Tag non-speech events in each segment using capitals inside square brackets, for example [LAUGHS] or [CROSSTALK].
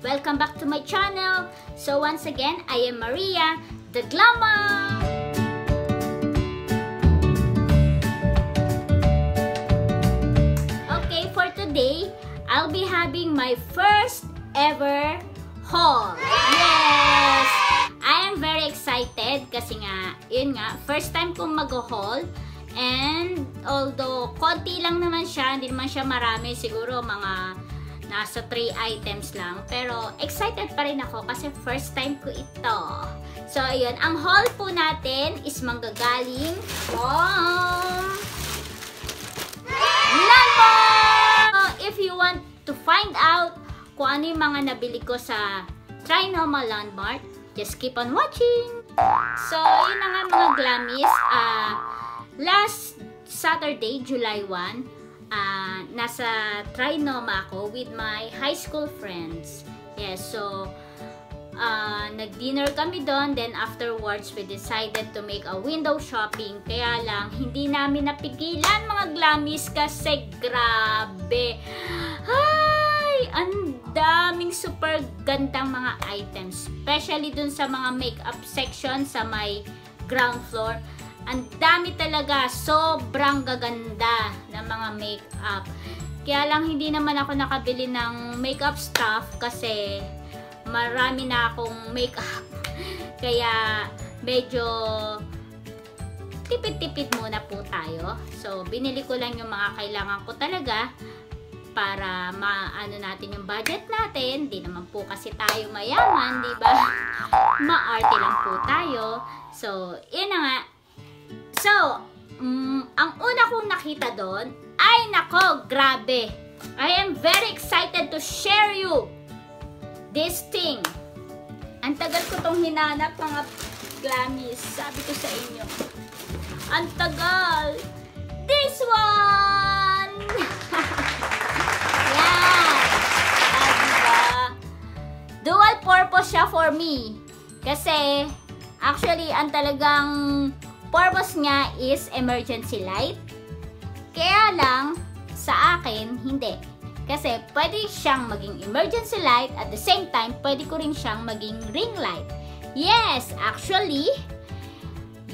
Welcome back to my channel. So once again, I am Maria, the Glama! Okay, for today, I'll be having my first ever haul. Yes! I am very excited kasi nga, yun nga, first time kong mag-haul. And although konti lang naman siya, hindi naman siya marami, siguro mga nasa 3 items lang. Pero excited pa rin ako kasi first time ko ito. So ayun, ang haul po natin is manggagaling from Lambo! If you want to find out kung ano yung mga nabili ko sa Trinoma Landmark, just keep on watching! So, yun na nga mga glammies. Uh, last Saturday, July 1, uh, nasa Trinoma ako with my high school friends. Yes, so, uh, nag-dinner kami doon. Then afterwards, we decided to make a window shopping. Kaya lang, hindi namin napigilan mga glammies kasi grabe. Ay, ang daming super gandang mga items. Especially dun sa mga makeup section sa may ground floor. Ang dami talaga. Sobrang gaganda mga makeup. Kaya lang hindi naman ako nakabili ng makeup stuff kasi marami na akong makeup. [LAUGHS] Kaya medyo tipid-tipid muna po tayo. So, binili ko lang yung mga kailangan ko talaga para maano natin yung budget natin. Di naman po kasi tayo mayaman, di ba? [LAUGHS] Maarte lang po tayo. So, yun na nga. So, um, ang una kong nakita doon, ay nako, grabe. I am very excited to share you this thing. Ang tagal ko tong hinanap mga glammies. Sabi ko sa inyo. Ang tagal. This one! [LAUGHS] Yan. Ah, diba? Dual purpose siya for me. Kasi, actually, ang talagang purpose niya is emergency light. Kaya lang, sa akin, hindi. Kasi pwede siyang maging emergency light at the same time, pwede ko rin siyang maging ring light. Yes, actually,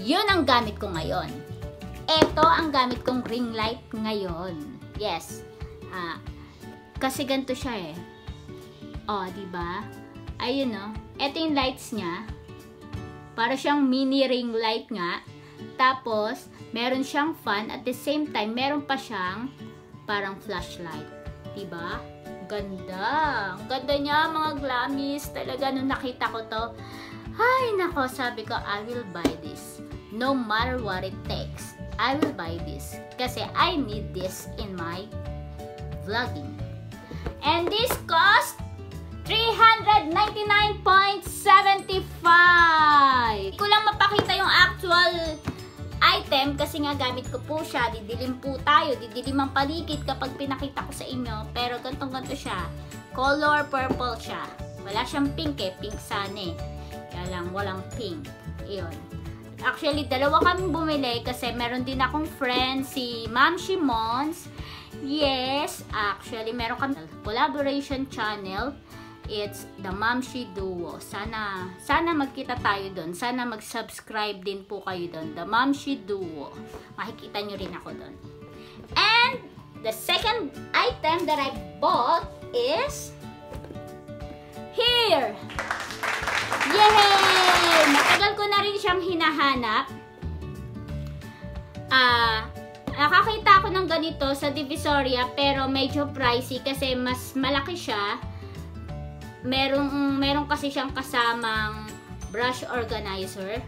yun ang gamit ko ngayon. Ito ang gamit kong ring light ngayon. Yes. Ah, kasi ganito siya eh. Oh, di ba? Ayun no. Ito yung lights niya. Para siyang mini ring light nga. Tapos, meron siyang fan at the same time, meron pa siyang parang flashlight. Diba? Ganda. Ang ganda niya, mga glammies. Talaga, nung nakita ko to, ay, nako, sabi ko, I will buy this. No matter what it takes, I will buy this. Kasi I need this in my vlogging. And this cost 399.75. Ko lang mapakita yung actual item kasi nga gamit ko po siya. Didilim po tayo. Didilim ang paligid kapag pinakita ko sa inyo. Pero gantong ganto siya. Color purple siya. Wala siyang pink eh. Pink sana eh. Kaya lang walang pink. Iyon. Actually, dalawa kami bumili kasi meron din akong friend si Ma'am Shimons. Yes, actually, meron kami collaboration channel It's the Mamshi Duo. Sana, sana magkita tayo doon. Sana mag-subscribe din po kayo doon. The Mamshi Duo. Makikita nyo rin ako doon. And, the second item that I bought is here! Yay! Matagal ko na rin siyang hinahanap. Ah, uh, nakakita ako ng ganito sa Divisoria pero medyo pricey kasi mas malaki siya merong, meron kasi siyang kasamang brush organizer.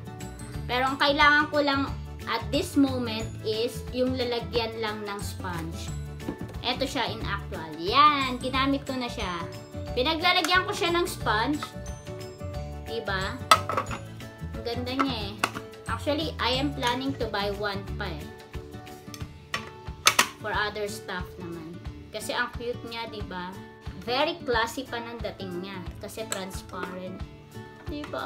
Pero ang kailangan ko lang at this moment is yung lalagyan lang ng sponge. Ito siya in actual. Yan, ginamit ko na siya. Pinaglalagyan ko siya ng sponge. Diba? Ang ganda niya eh. Actually, I am planning to buy one pa eh. For other stuff naman. Kasi ang cute niya, diba? Very classy pa ng dating niya. Kasi transparent. Diba?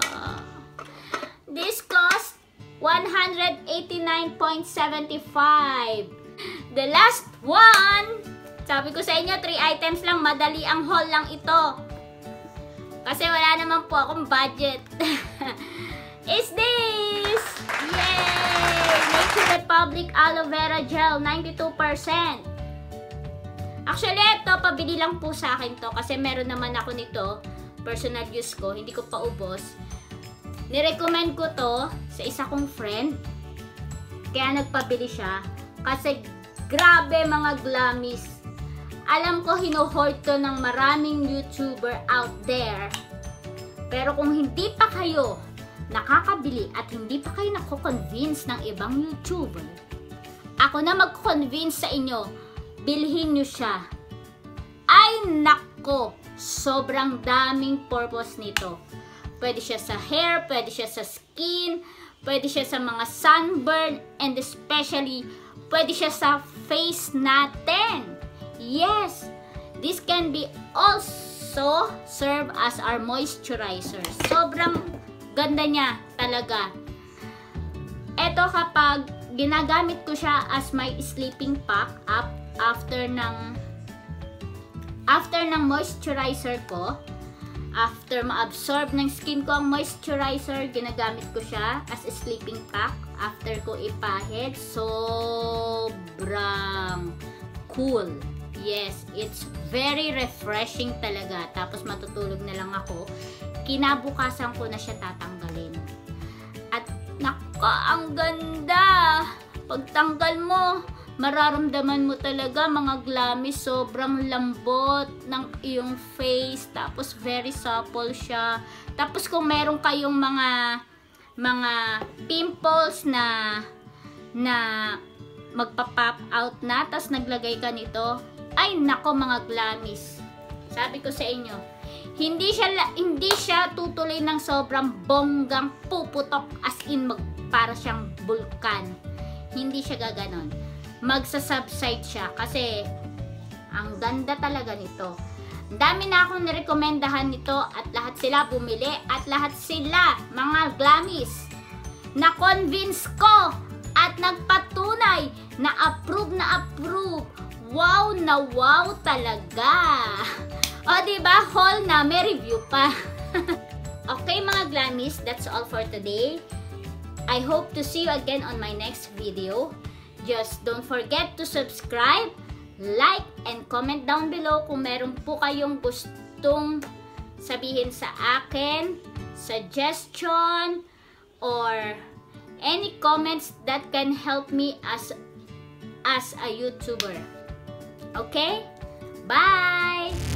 This cost 189.75. The last one, sabi ko sa inyo, 3 items lang, madali ang haul lang ito. Kasi wala naman po akong budget. [LAUGHS] is this! Yay! Nature Republic Aloe Vera Gel, 92%. Actually, ito, pabili lang po sa akin to kasi meron naman ako nito. Personal use ko, hindi ko pa ubos. Nirecommend ko to sa isa kong friend. Kaya nagpabili siya. Kasi grabe mga glamis. Alam ko hinuhoard to ng maraming YouTuber out there. Pero kung hindi pa kayo nakakabili at hindi pa kayo nako-convince ng ibang YouTuber, ako na mag-convince sa inyo, bilhin nyo siya. Ay nako, sobrang daming purpose nito. Pwede siya sa hair, pwede siya sa skin, pwede siya sa mga sunburn, and especially, pwede siya sa face natin. Yes, this can be also serve as our moisturizer. Sobrang ganda niya talaga. Ito kapag ginagamit ko siya as my sleeping pack up after ng after ng moisturizer ko, after ma-absorb ng skin ko ang moisturizer, ginagamit ko siya as a sleeping pack after ko ipahid. Sobrang cool. Yes, it's very refreshing talaga. Tapos matutulog na lang ako. Kinabukasan ko na siya tatanggalin. At naka, ang ganda! Pagtanggal mo, mararamdaman mo talaga mga glamis, sobrang lambot ng iyong face, tapos very supple siya. Tapos kung meron kayong mga mga pimples na na magpa-pop out na, tapos naglagay ka nito, ay nako mga glamis. Sabi ko sa inyo, hindi siya hindi siya tutuloy ng sobrang bonggang puputok as in mag, para siyang bulkan. Hindi siya gaganon. Magsa-subside siya kasi ang ganda talaga nito. Ang dami na akong nirekomendahan nito at lahat sila bumili at lahat sila mga glamis na convince ko at nagpatunay na approve na approve wow na wow talaga. [LAUGHS] O, diba? Haul na. May review pa. [LAUGHS] okay, mga glammies. That's all for today. I hope to see you again on my next video. Just don't forget to subscribe, like, and comment down below kung meron po kayong gustong sabihin sa akin, suggestion, or any comments that can help me as as a YouTuber. Okay? Bye!